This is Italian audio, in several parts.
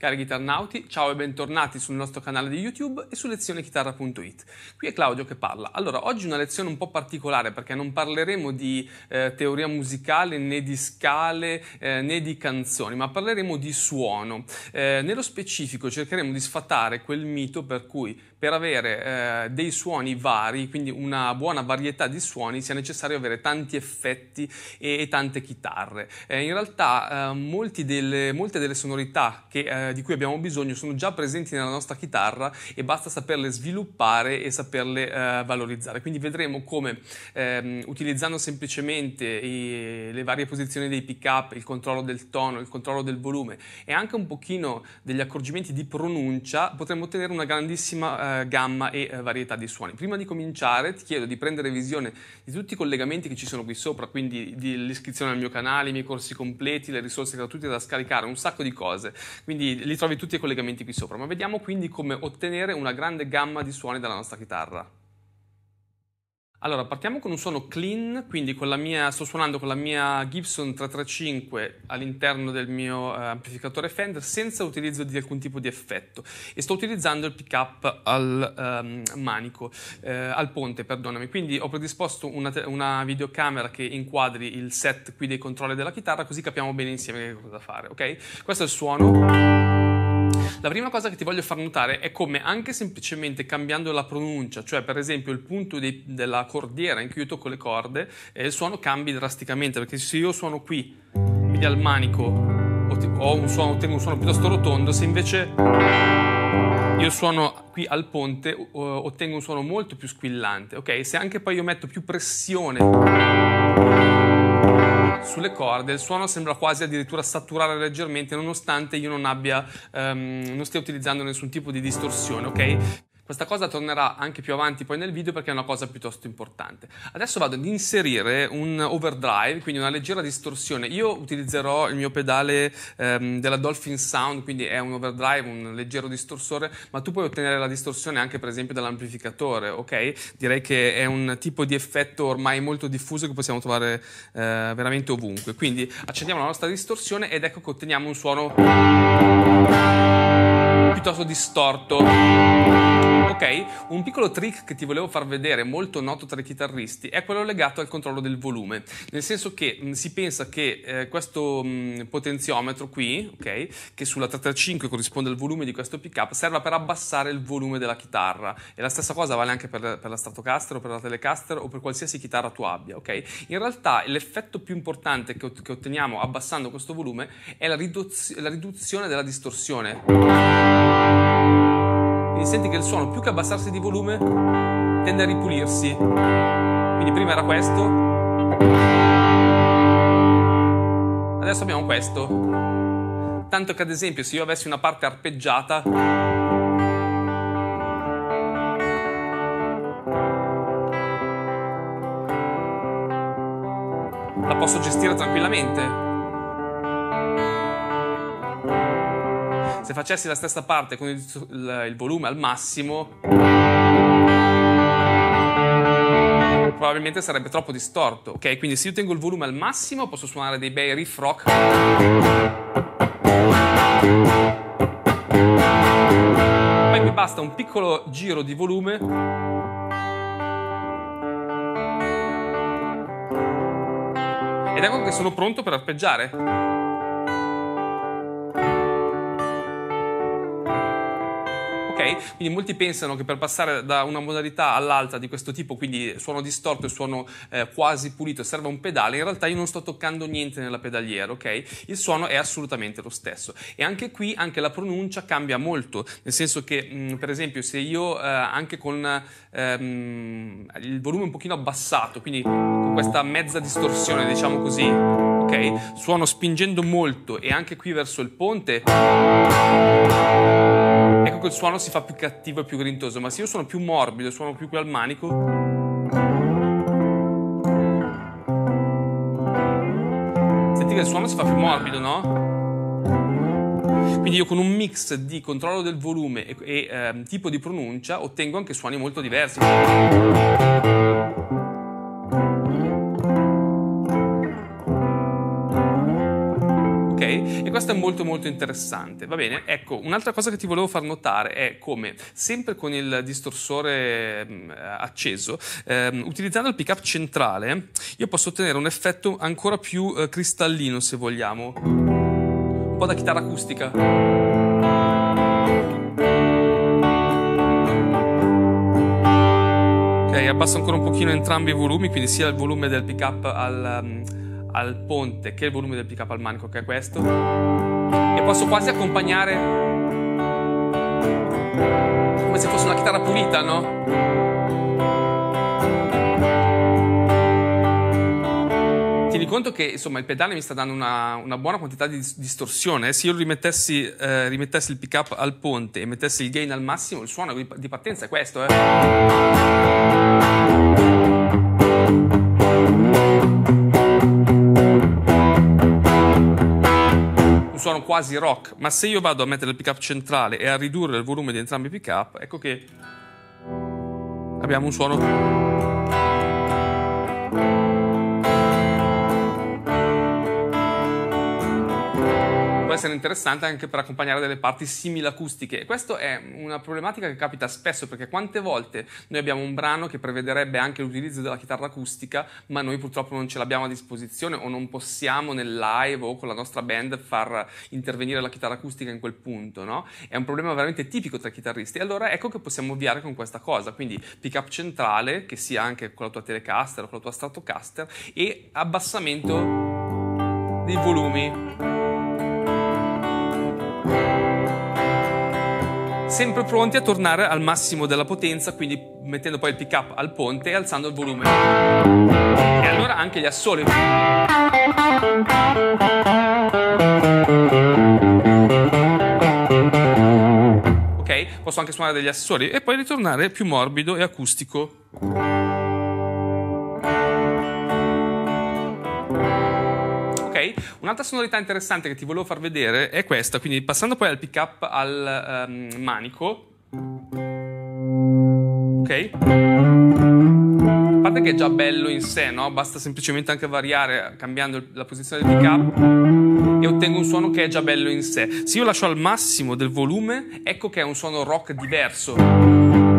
Cari chitarnauti, ciao e bentornati sul nostro canale di YouTube e su lezionechitarra.it. Qui è Claudio che parla. Allora, oggi una lezione un po' particolare perché non parleremo di eh, teoria musicale né di scale eh, né di canzoni, ma parleremo di suono. Eh, nello specifico cercheremo di sfatare quel mito per cui per avere eh, dei suoni vari, quindi una buona varietà di suoni, sia necessario avere tanti effetti e, e tante chitarre. Eh, in realtà eh, delle, molte delle sonorità che eh, di cui abbiamo bisogno sono già presenti nella nostra chitarra e basta saperle sviluppare e saperle eh, valorizzare. Quindi vedremo come ehm, utilizzando semplicemente i, le varie posizioni dei pick up, il controllo del tono, il controllo del volume e anche un pochino degli accorgimenti di pronuncia potremo ottenere una grandissima eh, gamma e eh, varietà di suoni. Prima di cominciare ti chiedo di prendere visione di tutti i collegamenti che ci sono qui sopra, quindi l'iscrizione al mio canale, i miei corsi completi, le risorse gratuite da scaricare, un sacco di cose. Quindi li trovi tutti i collegamenti qui sopra, ma vediamo quindi come ottenere una grande gamma di suoni dalla nostra chitarra. Allora, partiamo con un suono clean, quindi mia, sto suonando con la mia Gibson 335 all'interno del mio uh, amplificatore Fender senza utilizzo di alcun tipo di effetto e sto utilizzando il pickup al um, manico, eh, al ponte, perdonami. Quindi ho predisposto una, una, videocamera che inquadri il set qui dei controlli della chitarra così capiamo bene insieme che cosa fare, ok? Questo è il suono. La prima cosa che ti voglio far notare è come anche semplicemente cambiando la pronuncia, cioè per esempio il punto dei, della cordiera in cui io tocco le corde, eh, il suono cambi drasticamente, perché se io suono qui, quindi al manico, ho un suono, ottengo un suono piuttosto rotondo, se invece io suono qui al ponte, ottengo un suono molto più squillante, ok? Se anche poi io metto più pressione sulle corde, il suono sembra quasi addirittura saturare leggermente nonostante io non abbia, um, non stia utilizzando nessun tipo di distorsione, ok? Questa cosa tornerà anche più avanti poi nel video perché è una cosa piuttosto importante. Adesso vado ad inserire un overdrive, quindi una leggera distorsione. Io utilizzerò il mio pedale ehm, della Dolphin Sound, quindi è un overdrive, un leggero distorsore, ma tu puoi ottenere la distorsione anche per esempio dall'amplificatore, ok? Direi che è un tipo di effetto ormai molto diffuso che possiamo trovare eh, veramente ovunque. Quindi accendiamo la nostra distorsione ed ecco che otteniamo un suono piuttosto distorto. Ok? Un piccolo trick che ti volevo far vedere, molto noto tra i chitarristi, è quello legato al controllo del volume. Nel senso che mh, si pensa che eh, questo mh, potenziometro qui, ok, che sulla 335 corrisponde al volume di questo pickup, serva per abbassare il volume della chitarra. E la stessa cosa vale anche per, per la Stratocaster o per la Telecaster o per qualsiasi chitarra tu abbia, ok? In realtà l'effetto più importante che, che otteniamo abbassando questo volume è la, riduz- la riduzione della distorsione. Quindi senti che il suono, più che abbassarsi di volume, tende a ripulirsi. Quindi prima era questo. Adesso abbiamo questo. Tanto che ad esempio se io avessi una parte arpeggiata, la posso gestire tranquillamente. Se facessi la stessa parte con il, il, il volume al massimo, probabilmente sarebbe troppo distorto. Ok, quindi se io tengo il volume al massimo posso suonare dei bei riff rock. Poi mi basta un piccolo giro di volume ed ecco che sono pronto per arpeggiare. Quindi molti pensano che per passare da una modalità all'altra di questo tipo, quindi suono distorto e suono eh, quasi pulito, serva un pedale, in realtà io non sto toccando niente nella pedaliera, ok? Il suono è assolutamente lo stesso. E anche qui, anche la pronuncia cambia molto, nel senso che, mh, per esempio, se io eh, anche con ehm, il volume un pochino abbassato, quindi con questa mezza distorsione, diciamo così, ok? Suono spingendo molto e anche qui verso il ponte ecco che il suono si fa più cattivo e più grintoso, ma se io suono più morbido, suono più qui al manico, senti che il suono si fa più morbido, no? Quindi io con un mix di controllo del volume e, e eh, tipo di pronuncia ottengo anche suoni molto diversi. E questo è molto molto interessante, va bene? Ecco, un'altra cosa che ti volevo far notare è come, sempre con il distorsore mh, acceso, ehm, utilizzando il pickup centrale, io posso ottenere un effetto ancora più eh, cristallino, se vogliamo. Un po' da chitarra acustica. Ok, abbasso ancora un pochino entrambi i volumi, quindi sia il volume del pickup al, um, al ponte che il volume del pickup al manico, che è questo. E posso quasi accompagnare come se fosse una chitarra pulita, no? tieni conto che insomma, il pedale mi sta dando una, una buona quantità di distorsione. Se io rimettessi, eh, rimettessi il pick up al ponte e mettessi il gain al massimo, il suono di partenza è questo. Eh. Quasi rock, ma se io vado a mettere il pick up centrale e a ridurre il volume di entrambi i pick up, ecco che abbiamo un suono essere interessante anche per accompagnare delle parti simil-acustiche. Questa è una problematica che capita spesso perché quante volte noi abbiamo un brano che prevederebbe anche l'utilizzo della chitarra acustica, ma noi purtroppo non ce l'abbiamo a disposizione o non possiamo nel live o con la nostra band far intervenire la chitarra acustica in quel punto, no? È un problema veramente tipico tra i chitarristi. Allora ecco che possiamo ovviare con questa cosa, quindi pick up centrale, che sia anche con la tua Telecaster o con la tua Stratocaster, e abbassamento dei volumi sempre pronti a tornare al massimo della potenza, quindi mettendo poi il pick up al ponte e alzando il volume. E allora anche gli assoli. Ok? Posso anche suonare degli assoli e poi ritornare più morbido e acustico. Un'altra sonorità interessante che ti volevo far vedere è questa, quindi passando poi al pick up al um, manico. Ok? A parte che è già bello in sé, no? Basta semplicemente anche variare cambiando la posizione del pick up e ottengo un suono che è già bello in sé. Se io lascio al massimo del volume, ecco che è un suono rock diverso.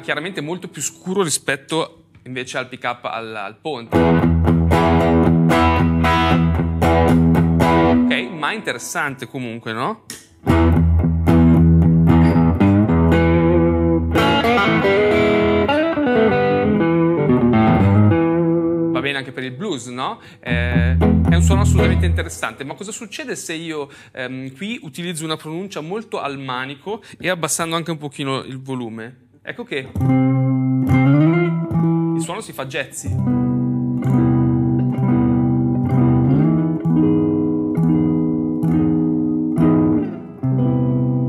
Chiaramente molto più scuro rispetto invece al pick up al, al ponte. Ok, ma interessante comunque, no? Va bene anche per il blues, no? Eh, è un suono assolutamente interessante, ma cosa succede se io ehm, qui utilizzo una pronuncia molto al manico e abbassando anche un pochino il volume? Ecco che il suono si fa jazzy.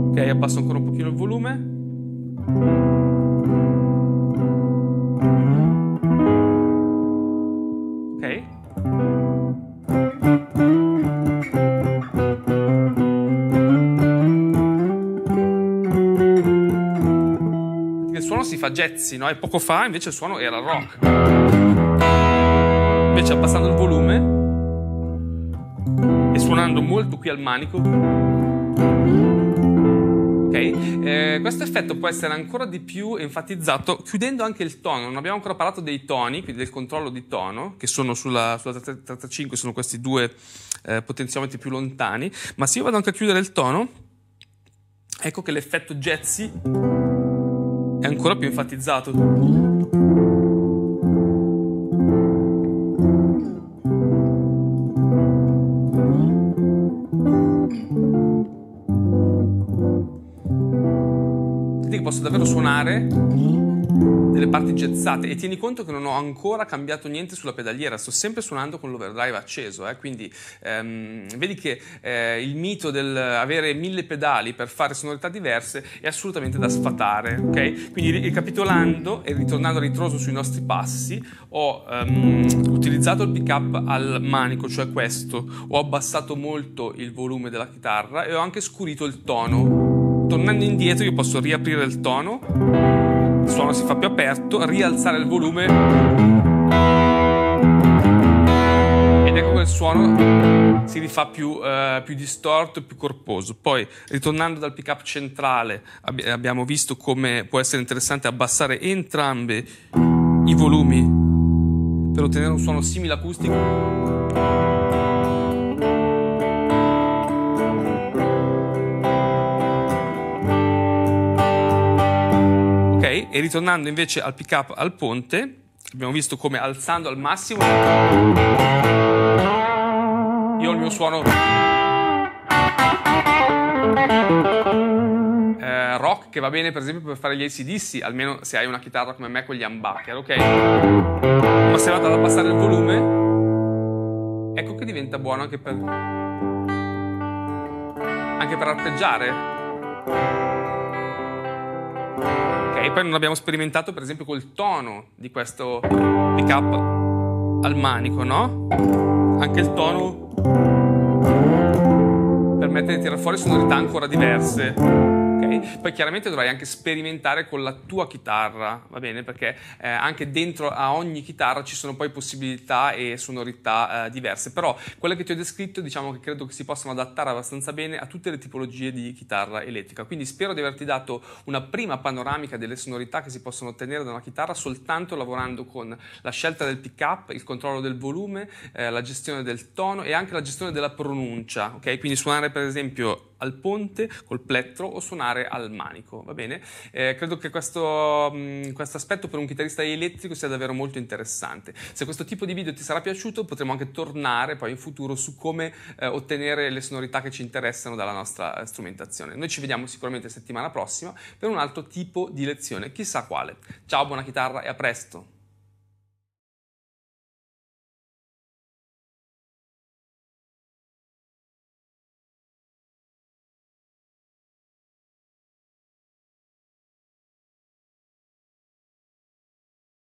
Ok, abbasso ancora un pochino il volume. Jazzy, no? E poco fa invece il suono era rock. Invece abbassando il volume e suonando molto qui al manico. Ok? Eh, questo effetto può essere ancora di più enfatizzato chiudendo anche il tono. Non abbiamo ancora parlato dei toni, quindi del controllo di tono, che sono sulla, sulla 35, sono questi due eh, potenziometri più lontani. Ma se io vado anche a chiudere il tono, ecco che l'effetto jazzy è ancora più enfatizzato. Quindi posso davvero suonare delle parti gezzate e tieni conto che non ho ancora cambiato niente sulla pedaliera, sto sempre suonando con l'overdrive acceso, eh? quindi ehm, vedi che eh, il mito del avere mille pedali per fare sonorità diverse è assolutamente da sfatare, ok? Quindi ricapitolando e ritornando a ritroso sui nostri passi, ho ehm, utilizzato il pick up al manico, cioè questo, ho abbassato molto il volume della chitarra e ho anche scurito il tono. Tornando indietro io posso riaprire il tono il suono si fa più aperto, rialzare il volume ed ecco che il suono si rifà più, eh, più distorto, più corposo. Poi ritornando dal pickup centrale ab- abbiamo visto come può essere interessante abbassare entrambi i volumi per ottenere un suono simile acustico. E ritornando invece al pick up al ponte, abbiamo visto come alzando al massimo. Io ho il mio suono eh, rock che va bene per esempio per fare gli ACDC, almeno se hai una chitarra come me con gli humbucker, ok? Ma se vado ad abbassare il volume, ecco che diventa buono anche per anche per arpeggiare e poi non abbiamo sperimentato per esempio col tono di questo pick up al manico, no? Anche il tono permette di tirare fuori sonorità ancora diverse ok? Poi chiaramente dovrai anche sperimentare con la tua chitarra, va bene? Perché eh, anche dentro a ogni chitarra ci sono poi possibilità e sonorità eh, diverse, però quelle che ti ho descritto diciamo che credo che si possano adattare abbastanza bene a tutte le tipologie di chitarra elettrica, quindi spero di averti dato una prima panoramica delle sonorità che si possono ottenere da una chitarra soltanto lavorando con la scelta del pick up, il controllo del volume, eh, la gestione del tono e anche la gestione della pronuncia, ok? Quindi suonare per esempio al ponte col plettro o suonare al manico, va bene? Eh, credo che questo mh, aspetto per un chitarrista elettrico sia davvero molto interessante. Se questo tipo di video ti sarà piaciuto potremo anche tornare poi in futuro su come eh, ottenere le sonorità che ci interessano dalla nostra strumentazione. Noi ci vediamo sicuramente settimana prossima per un altro tipo di lezione, chissà quale. Ciao, buona chitarra e a presto!